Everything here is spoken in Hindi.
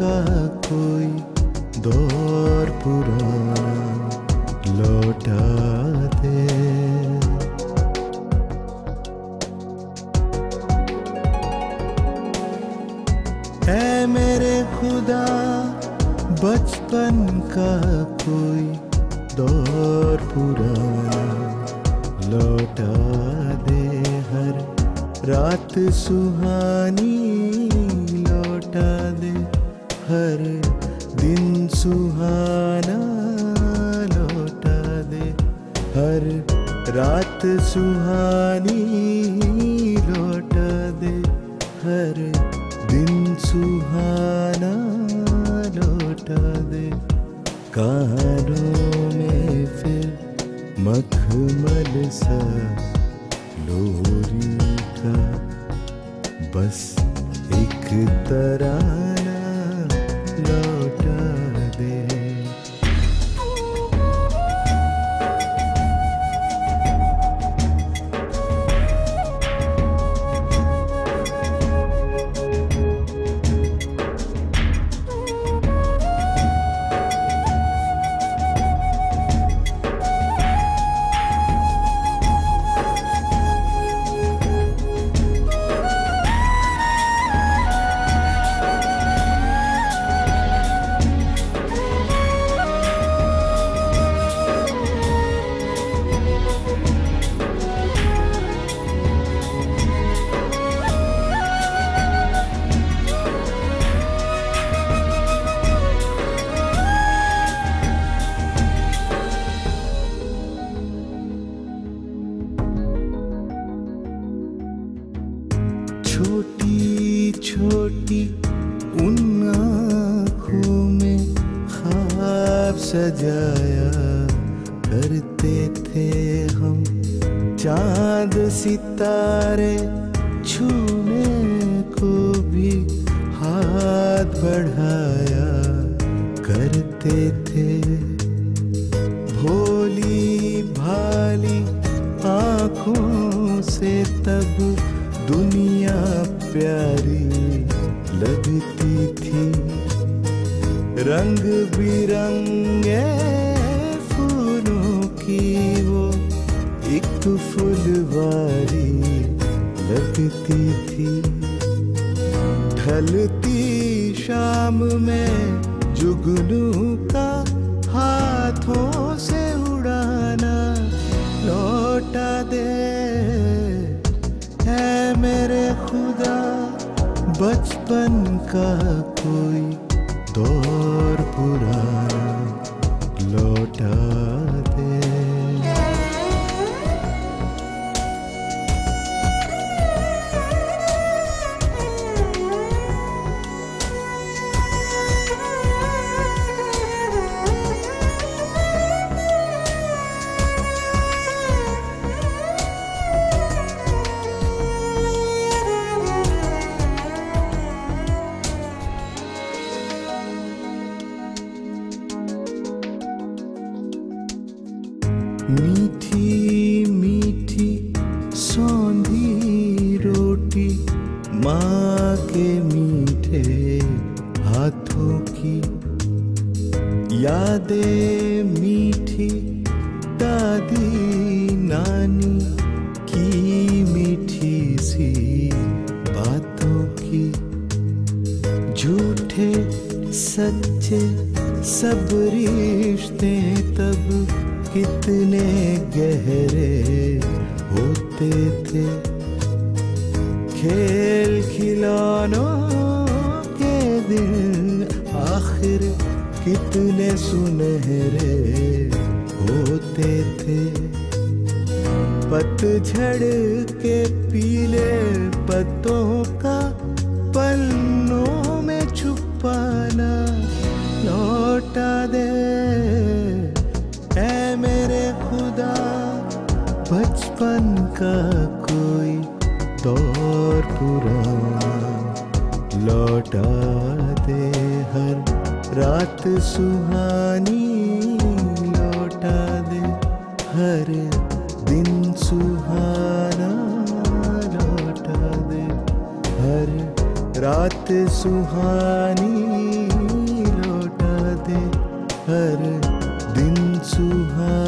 का कोई दौर पुराना लौटा दे ऐ मेरे खुदा, बचपन का कोई दौर पुराना लौटा दे हर रात सुहानी लौटा दे हर दिन सुहाना लौटा दे। हर रात सुहानी लौटा दे। हर दिन सुहाना लौटा दे। कानों में फिर मखमल सा लोरी का बस एक तराना छोटी छोटी उन आँखों में खाब सजाया करते थे हम। चाँद सितारे छूने को भी हाथ बढ़ाया प्यारी लगती थी। रंग बिरंगे फूलों की वो एक फुलवारी लगती थी। ढलती शाम में जुगनू का हाथों से उड़ाना, लौटा दे मेरे खुदा बचपन का कोई दौर पुराना लौटा। सौंधी रोटी माँ के मीठे हाथों की। यादें मीठी, दादी नानी की मीठी सी बातों की। झूठे सच्चे सब रिश्ते तब कितने होते थे खेल खिलौनों के दिन आखिर कितने सुनहरे होते थे। पतझड़ के पीले पत्तों का पन्नों में छुपाना लौटा दे। बचपन का कोई दौर पुराना लौटा दे हर रात सुहानी, लौटा दे हर दिन सुहाना, लौटा दे हर रात सुहानी, लौटा दे हर दिन सुहाना।